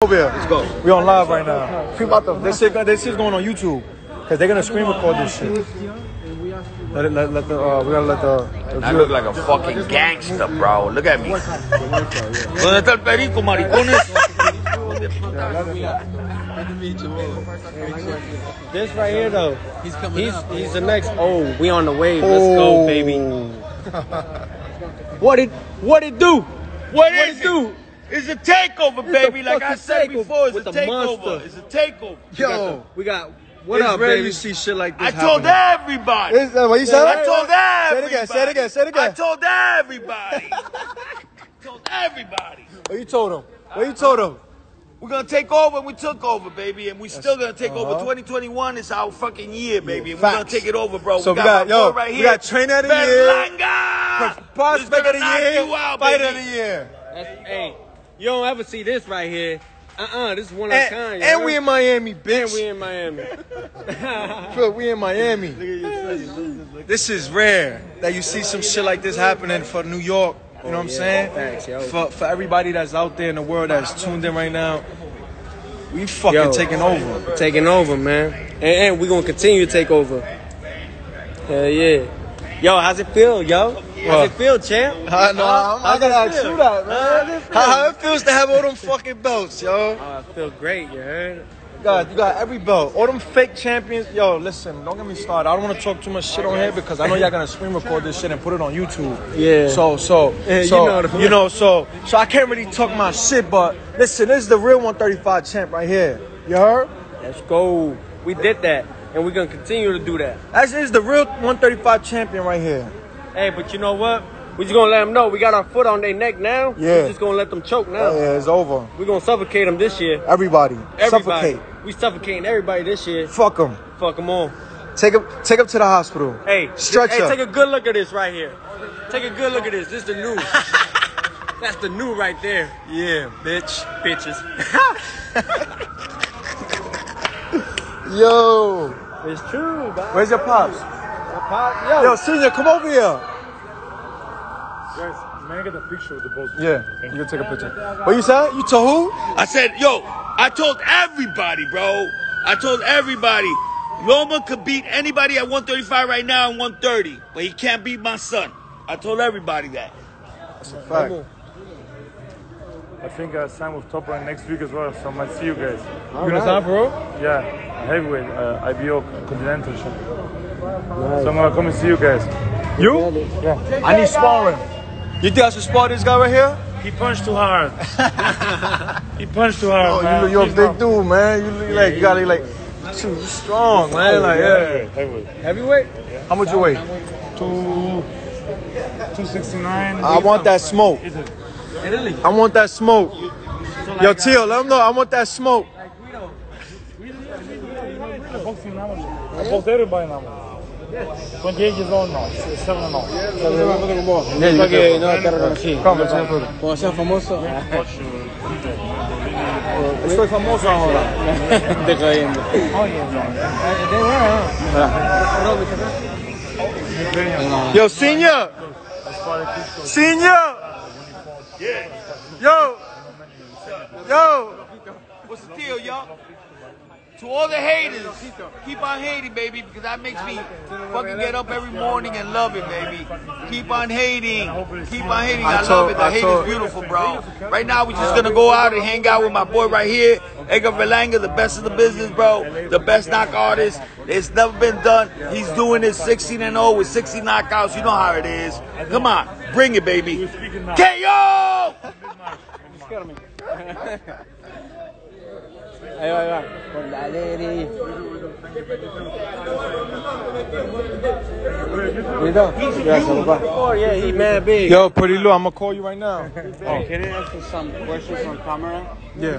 over here. Let's go. We on live right now. We about to, this shit, this shit's going on YouTube. Cause they're gonna screen record this shit. Let it, let, let the, uh, we gotta let the. the I look like a fucking gangster, bro. Look at me. ¿Dónde está el perico, maricones? This right here though, he's coming he's, He's the next. Oh, we on the wave. Let's go, baby. what it What it do? What What is it do? It's a takeover, baby. Like I said before, it's a takeover. monster. It's a takeover. Yo, We got what it's up, rare baby? you see shit like this I told everybody. Is that what you said? I told everybody. Say it again, say it again, say it again. I told everybody. I told everybody. What you told them? What you told them? We're gonna take over and we took over, baby. And we still gonna take over. uh-huh. 2021 is our fucking year, baby. And we're gonna take it over, bro. So we got, got- my yo, boy right we got trainer of the year, Berlanga. Prospect of the year, you out, fighter of the year. That's, hey, you don't ever see this right here. Uh-uh, this is one of a And, kind. and you we in Miami, and we in Miami. Phil, we in Miami. This is rare that you see some shit like this happening for New York. You know oh, what I'm saying? Facts, yo. For for everybody that's out there in the world that's tuned in right now, we fucking Yo. taking over. Taking over, man. And, and we gonna continue to take over. Hell yeah. Yo, how's it feel, yo? How's What? it feel, champ? I know. I'm, I gotta ask you that, man. How, how it feels to have all them fucking belts, yo? Oh, I feel great, you heard? God, you got every belt. All them fake champions. Yo, listen, don't get me started. I don't want to talk too much shit on here because I know y'all gonna screen record this shit and put it on YouTube. Yeah. So, so, Yeah, you so, know the- you know, so, so I can't really talk my shit, but listen, this is the real 135 champ right here. You heard? Let's go. We did that, and we're gonna continue to do that. That is the real 135 champion right here. Hey, but you know what? We just gonna let them know we got our foot on their neck now. Yeah. We're just gonna let them choke now. Yeah, it's over. We're gonna suffocate them this year. Everybody, Everybody. suffocate. We suffocating everybody this year. Fuck them. Fuck them all. Take him, take him to the hospital. Hey, Stretch hey, take a good look at this right here. Take a good look at this. This is the new. That's the new right there, Yeah, bitch. bitches. Yo, It's true, man. where's your pops? Yo, Yo, senior, come over here. Guys, may I get a picture of the both? Yeah, you can take a picture. What you said? You told who? I said, yo, I told everybody, bro. I told everybody. Loma could beat anybody at 135 right now and 130, but he can't beat my son. I told everybody that. That's a Fact. I think I signed with Top Rank next week as well, so I might see you guys. you gonna stop, bro? Yeah, heavyweight, uh, IBO Continental show. So I'm gonna come and see you guys. You? Yeah. I need sparring. You think I should spar this guy right here? He punched too hard. he punched too hard. Oh, man. you, you're a big dude, man. You look like you gotta like too strong, man. Like, yeah. Heavyweight, heavyweight. Heavyweight? How much you weigh? Two, 269. I want that smoke. Is it? I want that smoke. Yo, Teal, let him know. I want that smoke. The boxing now. I boxed everybody now. 28 years old now. 7 and 0. que no famoso, Estoy famoso ahora. Yo, senior. Senior. Yo. Yo. What's the deal, y'all? To all the haters, keep on hating, baby, because that makes me fucking get up every morning and love it, baby. Keep on hating. Keep on hating. I, I love it. The I hate told- is beautiful, bro. Right now, we're just gonna go out and hang out with my boy right here, Edgar Berlanga, the best of the business, bro. The best knock artist. It's never been done. He's doing it 16 and 0 with 60 knockouts. You know how it is. Come on, bring it, baby. KO! Ahí va, ahí va. Con la Leri. ¿Listo? Gracias, papá. Oh, yeah, he mad big. Yo, Pretty Lou, I'm gonna call you right now. Can I ask you some questions on camera? Yeah.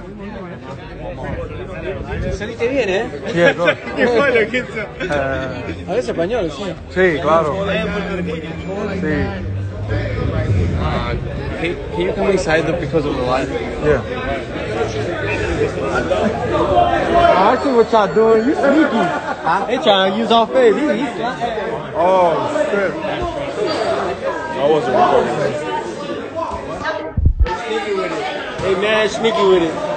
Saliste bien, ¿eh? Yeah, go. Hablas español, sí. Sí, claro. Sí. Can, can you come inside though because of the light? Yeah. I see what y'all doing. You sneaky. They trying to use our face. He, he, Oh, shit. I wasn't recording. they mad sneaky with it.